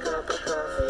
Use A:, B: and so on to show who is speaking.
A: cup of coffee.